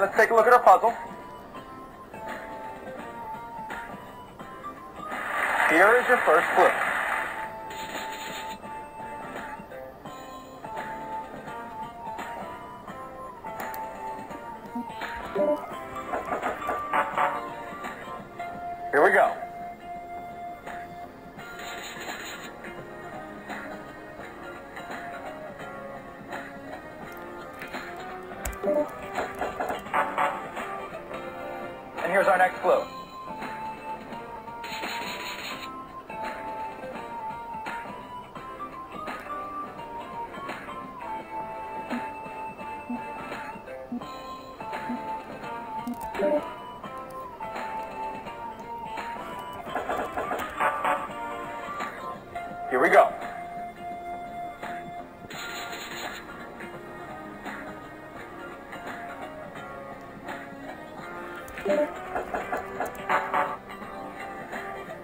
let's take a look at our puzzle. Here is your first clue. Here we go. We go.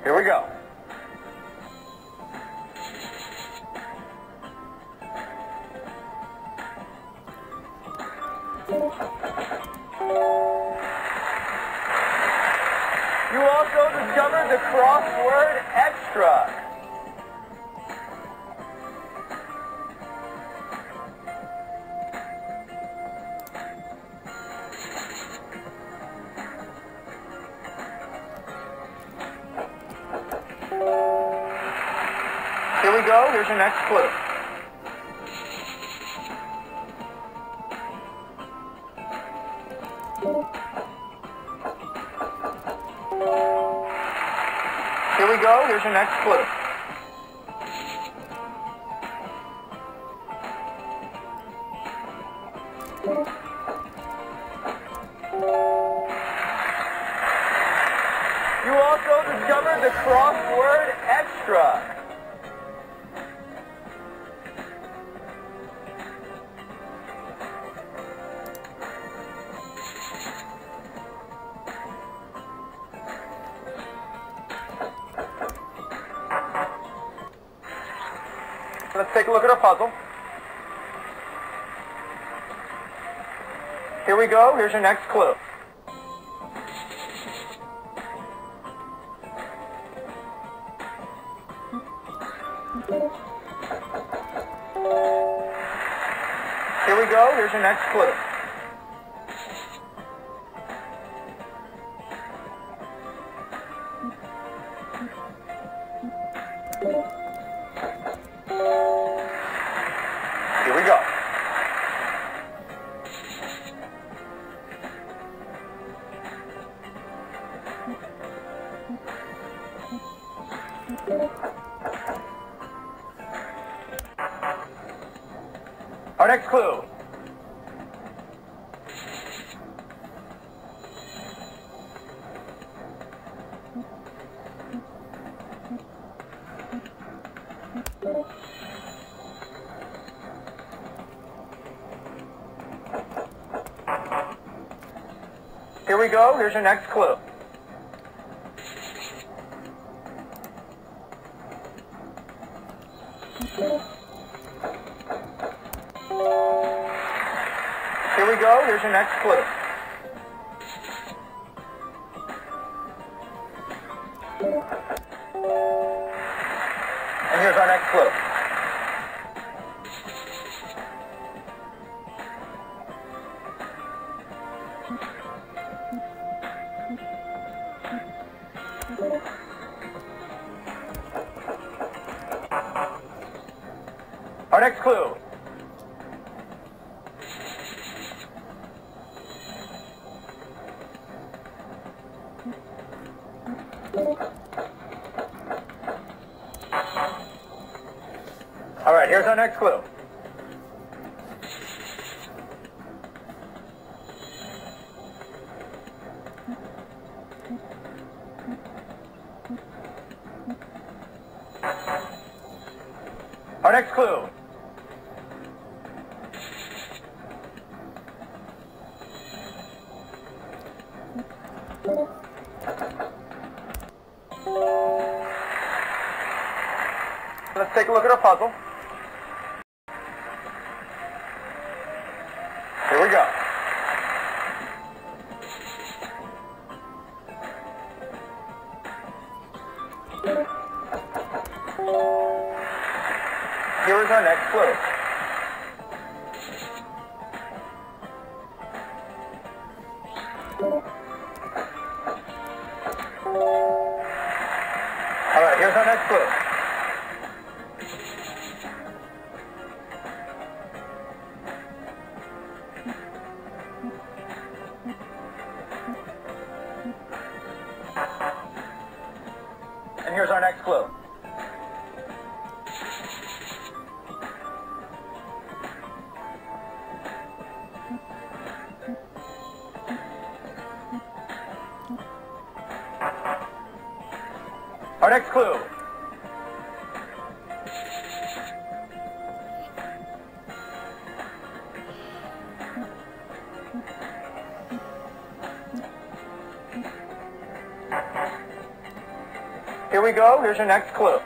Here we go. You also discovered the crossword extra. Here we go. Here's your next clue. Here we go. Here's your next clue. You also discovered the crossword extra. Let's take a look at our puzzle. Here we go. Here's your next clue. Here we go. Here's your next clue. Our next clue. Here we go. Here's your next clue. Here we go. Here's your next clue. And here's our next clue. Our next clue. All right, here's our next clue. Our next clue. Let's take a look at our puzzle. Here we go. Here is our next clue. Our next clue. Our next clue. Here we go. Here's your next clue.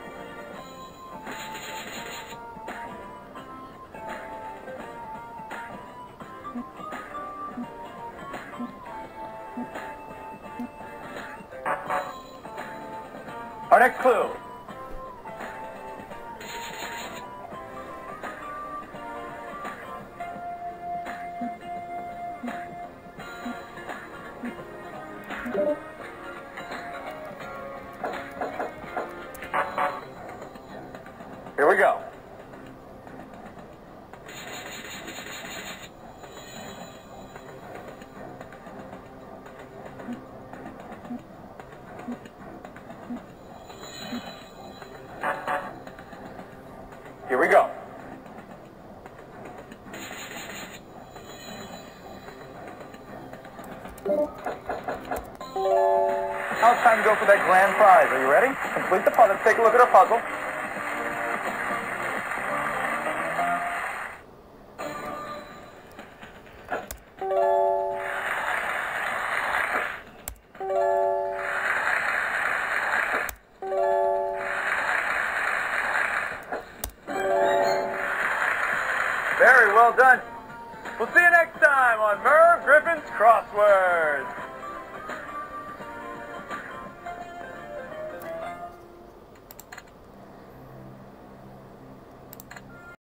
Our next clue. Now it's time to go for that grand prize. Are you ready? Complete the puzzle. Let's take a look at our puzzle. Very well done. We'll see you next time on Merv Griffin's Crosswords.